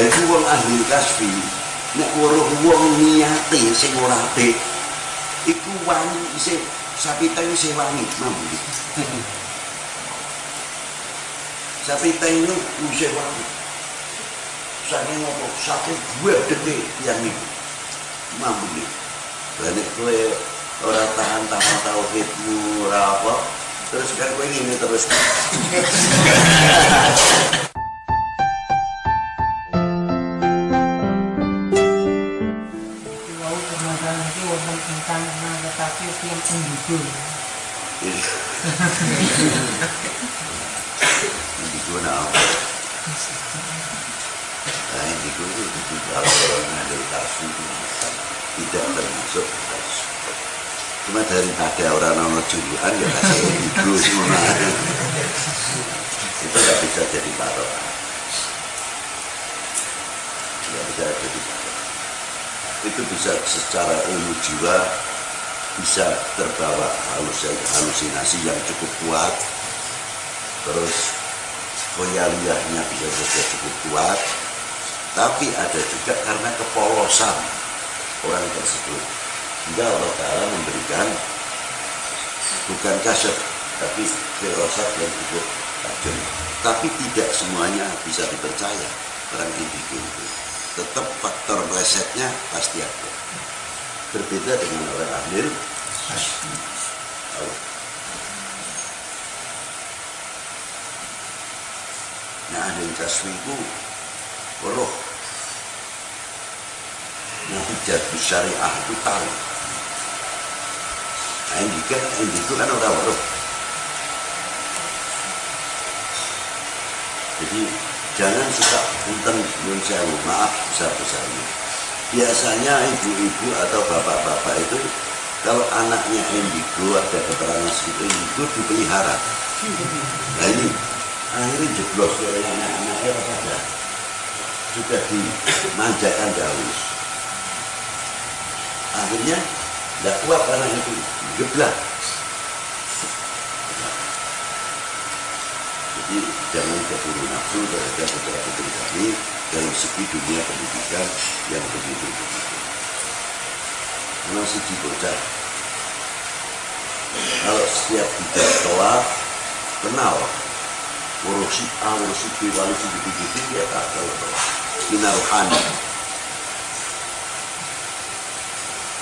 Iku wong ahli kasfi nek weruh wong niate sing ora apik iku wangi isih sapita isih wangi mambu. sapita itu isih wangi. Saking apa? Saking gue deke yang ini. Nih. Lah nek kowe ora tahan-tahan tauhidmu ora apa terus kan kowe ngene terus. Indigo na apa? Nah, indigo itu tidak orang kasih itu tidak termasuk kasih. Cuma daripada orang nono julukan ya kasih indigo semua. itu nggak bisa jadi patokan. Nggak bisa jadi patokan. Itu bisa secara ilmu jiwa bisa terbawa halus halusinasi yang cukup kuat. Terus koyaliyahnya bisa juga cukup kuat. Tapi ada juga karena kepolosan orang tersebut. Hingga Allah Ta'ala memberikan bukan kasyaf tapi firasat yang cukup tajam tapi tidak semuanya bisa dipercaya. Orang indigo itu. Tetap faktor resetnya pasti ada berbeda dengan orang ahli Allah. Nah, ahli kaswi itu roh. Nah, jatuh syariah itu tahu. Nah, ini kan, ini itu kan orang roh. Jadi, jangan suka punten nyun maaf besar-besarnya. Biasanya ibu-ibu atau bapak-bapak itu kalau anaknya indigo ada keterangan segitu indigo dipelihara. Nah ini akhirnya jeblos oleh anak-anaknya saja sudah dimanjakan dahulu. Akhirnya tidak kuat karena itu geblak. Jadi jangan keburu nafsu terhadap putra putri kami dalam segi dunia pendidikan yang. Masih bocah. Kalau setiap tidak tolak, kenal. Urusi A, urusi B, urusi B, begitu dia tak tahu tolak. Bina rohani.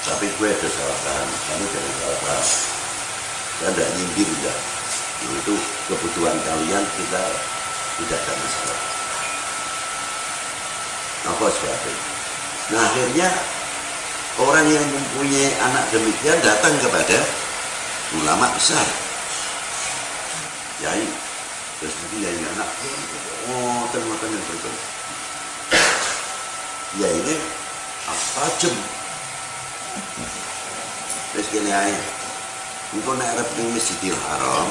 Tapi gue ada salah paham, kamu jangan salah paham. Saya tidak nyindir ya. Itu kebutuhan kalian kita tidak ada masalah. Apa sebabnya? Nah akhirnya orang yang mempunyai anak demikian datang kepada ulama besar. Yai, terus nanti yai anak, oh tengok yang betul. Ya ini apa jem? Terus gini aja, engkau nak arep ning Masjidil Haram,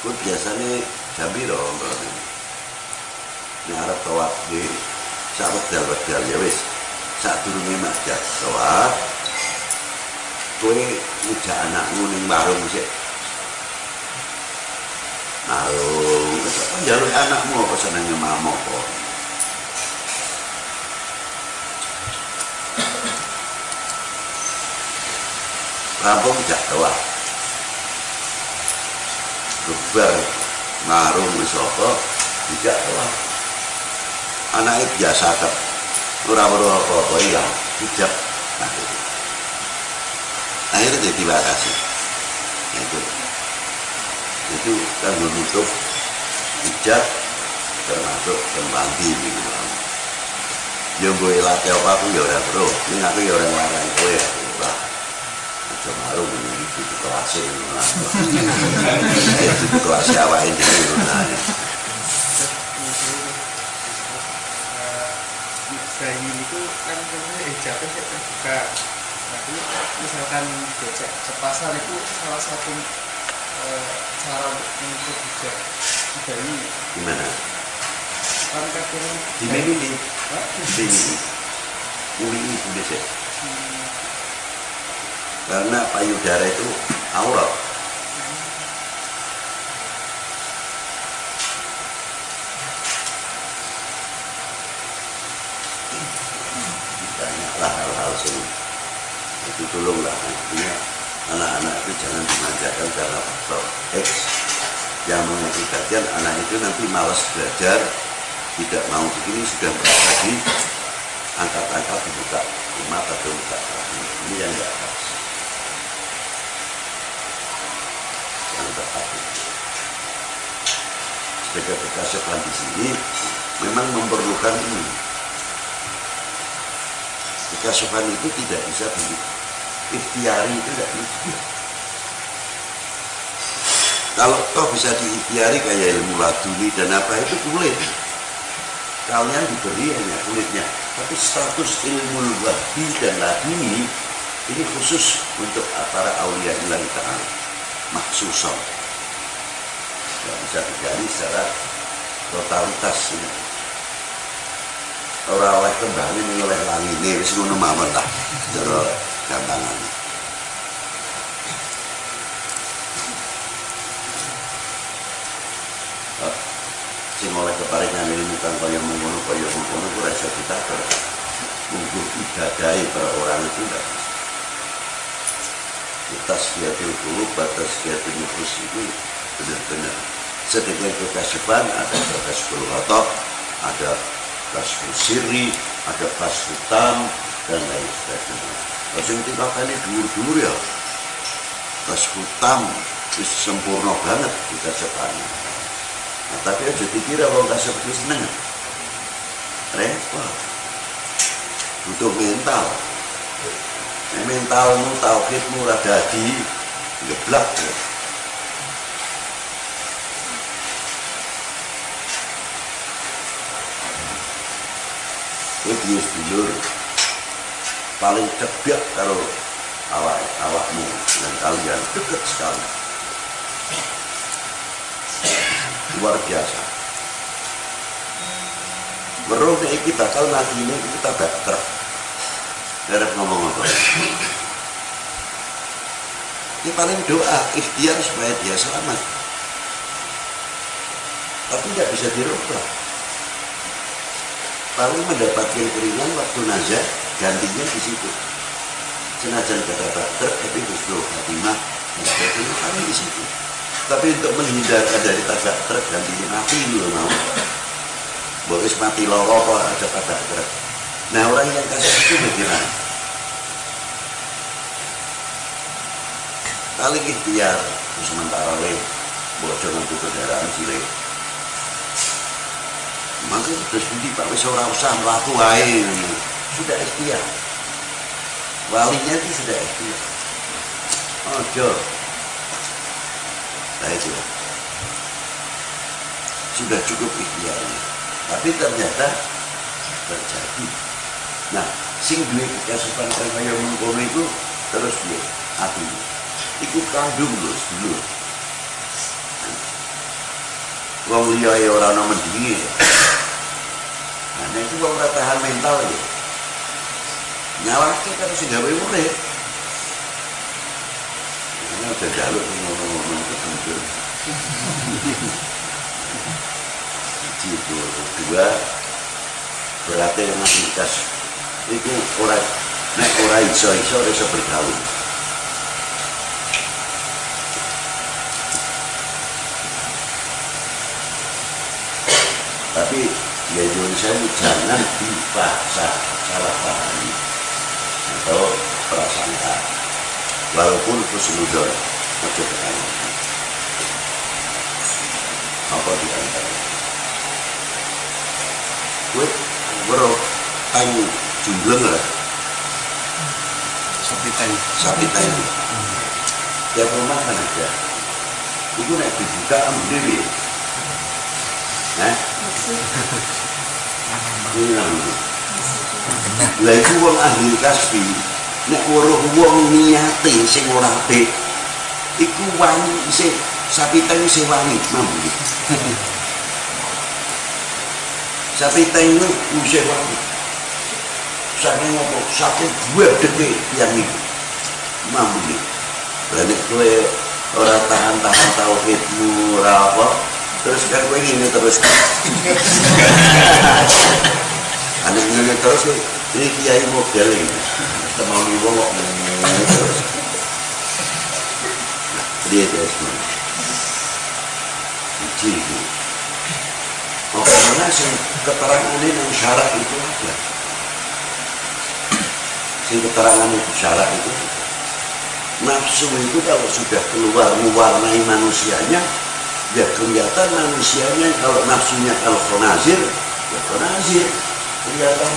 kau biasanya jambiro berarti. Nek arep tawaf di sak wedal-wedal ya wis saat turunnya masjid sholat kue ngejak anakmu ning warung sih warung. Kan jalur anakmu apa senengnya mamo kok rampung jak doa gebar marung wis apa? Tidak doa anaknya biasa ora perlu apa-apa iya. Hijab itu. akhirnya jadi makasih itu. Itu kan menutup hijab termasuk pembanti gitu. Ya gue latih apa aku ya orang bro ini aku ya orang larang gue ya. Lah aja malu ini itu kelasnya itu kelasnya apa ini nah bayi itu kan sebenarnya hijabnya sih terbuka. Tapi misalkan becek sepasar itu salah satu e, cara untuk hijab bayi. Gimana? Kan kadang di mini nih. Di sini uli itu biasa karena payudara itu aurat itu tolonglah artinya anak-anak itu jangan dimanjakan karena faktor X. Yang mengakibatkan anak itu nanti malas belajar tidak mau begini sudah merasa di angkat-angkat dibuka rumah atau buka ini yang enggak pas. Yang tepat sebagai berkasyapan di sini memang memerlukan ini. Kekasuhan itu tidak bisa di ikhtiari itu tidak bisa. Kalau toh bisa diikhtiari kayak ilmu laduni dan apa itu kulit kalian diberi hanya kulitnya. Tapi status ilmu wahdi dan laduni ini khusus untuk para awliya ilahi ta'ala. Maksusah tidak bisa digali secara totalitas ini. Orang oleh kembali ini oleh langit ini wis ngono mawon lah cara gampangan sing oleh keparingan ilmu kan kaya mengono kaya mengono ku rasa kita ter mungkin ibadai para orang itu enggak kita sekiatil dulu batas sekiatil nufus itu benar-benar sedikit kekasifan ada kekasifan atau ada kasfu sirri, ada kasfu tam, dan lain sebagainya. Tinggalkan ini dulu-dulu ya, kasfu tam, itu sempurna banget kita. Nah, tapi aja dikira kalau kasfu itu seneng. Repot. Butuh mental. Nah, mentalmu, tauhidmu, radadi, geblak ya. Kowe paling cepat kalau awak awakmu dan kalian dekat sekali. Luar biasa. Berarti ini bakal mati ini kita bakter Dari ngomong apa? Ini paling doa ikhtiar supaya dia selamat. Tapi tidak bisa dirubah. Paling mendapatkan keringan waktu nazar gantinya di situ. Senajan kata bakter tapi husnul khatimah dan sebagainya paling di situ. Tapi untuk menghindarkan dari tabak truk gantinya mati dulu mau. Boleh mati loro apa ada tabak truk. Nah orang yang kasih itu bagaimana? Paling ikhtiar sementara le bocor nanti kendaraan cilik. Maka terus budi pak wis ora usah mlaku wae sudah ikhtiar. Walinya itu sudah ikhtiar. Ojo. Nah itu sudah cukup ikhtiarnya. Tapi ternyata terjadi. Nah sing duwe kekasupan kaya mengkono itu terus dia hati ikut kandung lho dulu wong liya ya ora ana mendinge. Nah itu wong ora tahan mental ya nyawake karo sing gawe urip ini udah jaluk ngono-ngono itu hancur itu kedua berarti kas itu orang nek ora iso-iso ora iso bergaul. Tapi ya itu jangan dipaksa salah pahami atau prasangka walaupun khusnudon ojo berani apa di antara? Gue bro tanya jumbleng lah. Sapi tadi sapi tadi tiap rumah kan ada. Itu nek dibuka ambil nah ini namanya lah itu wong ahli kasbi. Nek weruh wong niate sing ora apik iku wani isih sapi teng isih wani mambu sapi teng itu isih wani saking apa? Saking gue deke yang itu mambu lah nek kowe ora tahan-tahan tauhidmu ora apa terus kan gue gini terus. Aneh gini terus ini kiai model ini. Teman wong kok dia Iki iki Apa mana sing keterangan ini syarat itu ada. Sing keterangan itu syarat itu Nafsu itu kalau sudah keluar mewarnai manusianya Ya kelihatan manusianya kalau nafsunya kalau khonazir Ya khonazir Kelihatan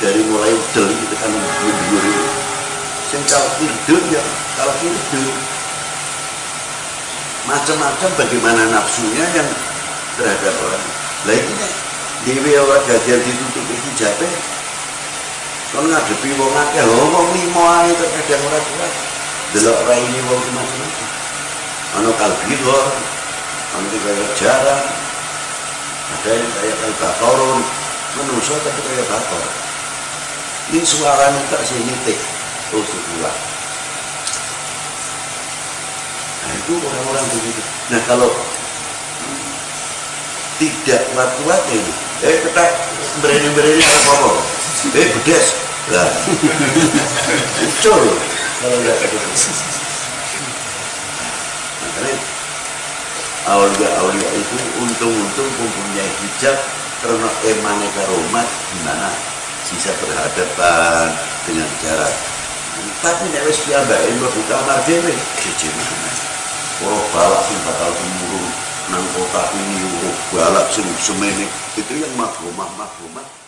dari mulai udel itu kan mundur itu. Sing kalau tidur ya kalau tidur macam-macam bagaimana nafsunya yang terhadap orang. Ini dewi orang gajah ditutup hijabe kalau ngadepi wong akeh lho wong limo ae terkadang ora kuat. Delok raine wong macam-macam. Ana kalbidor ana kaya jarang. Ada yang kayak bakorun manusia tapi kayak bakor ini suaranya tak sini tik oh sebuah Nah itu orang-orang begitu. Nah kalau tidak kuat-kuat ini, eh kita berani-berani apa apa? Eh bedes, lah, ucul kalau begitu. Makanya aulia-aulia itu untung-untung mempunyai hijab karena emane karomat gimana bisa berhadapan dengan jarak. Tapi nek wis piyambake mlebu kamar dhewe, jejenan. Ora balak sing bakal temurun nang kota ini, ora balak sing semene. Itu yang makrumah-makrumah